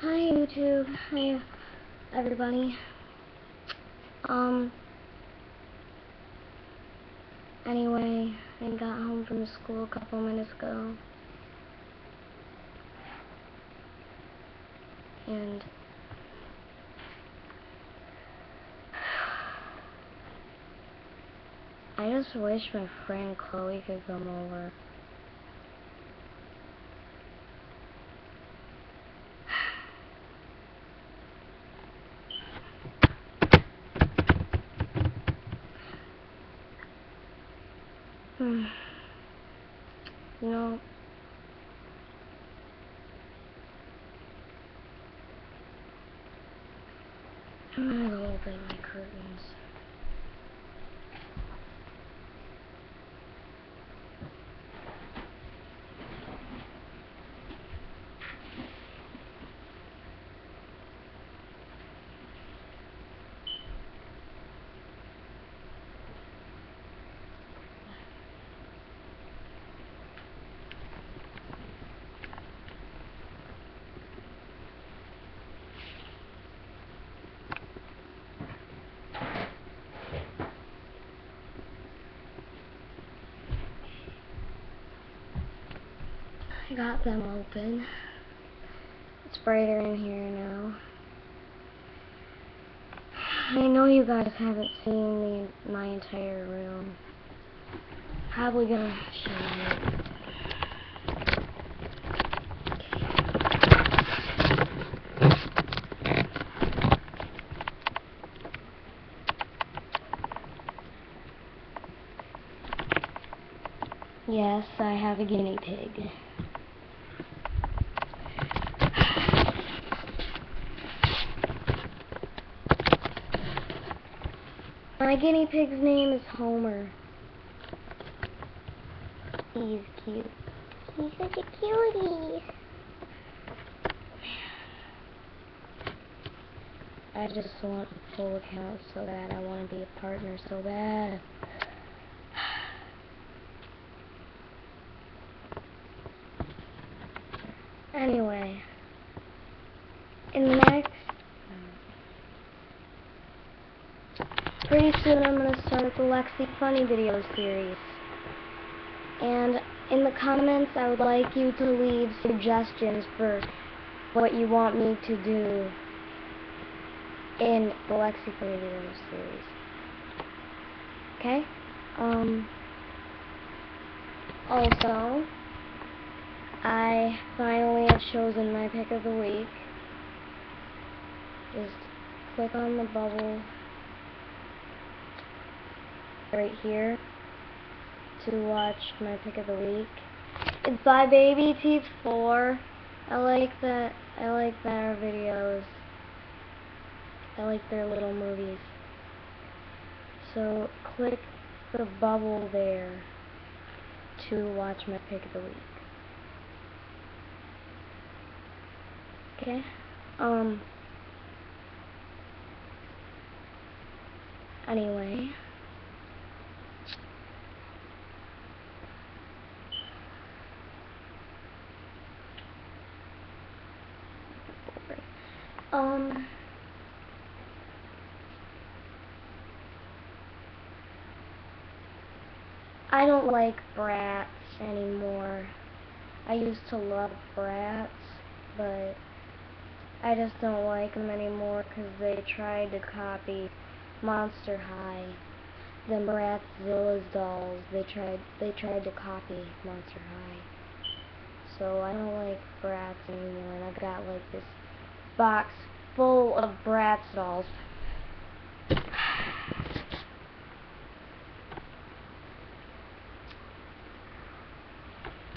Hi YouTube. Hi everybody. Um anyway, I got home from school a couple minutes ago. And I just wish my friend Chloe could come over. You know, I'm gonna open my curtains. I got them open. It's brighter in here now. I know you guys haven't seen my entire room. Probably gonna show you. Yes, I have a guinea pig. My guinea pig's name is Homer. He's cute. He's such a cutie. I just want a full account so bad. I want to be a partner so bad. Anyway, in the pretty soon I'm going to start the Lexi Funny video series. And in the comments, I would like you to leave suggestions for what you want me to do in the Lexi Funny video series. Okay? Um, also, I finally have chosen my pick of the week. Just click on the bubble right here to watch my pick of the week. It's by Baby Teeth 4. I like that I like their videos. I like their little movies. So click the bubble there to watch my pick of the week. Okay? Um anyway Um. I don't like Bratz anymore. I used to love Bratz, but I just don't like them anymore because they tried to copy Monster High. The Zilla's dolls, they tried they tried to copy Monster High. So I don't like Bratz anymore, and I've got like this box full of Bratz dolls.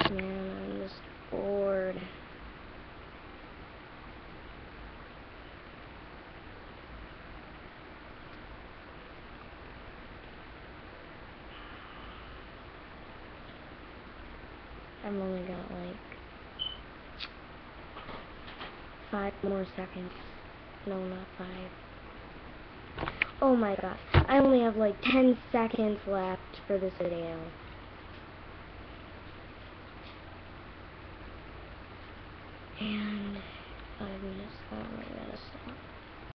Man, I'm just bored. I'm only got like five more seconds. No, not five. Oh my god. I only have like 10 seconds left for this video. And five this one, yeah.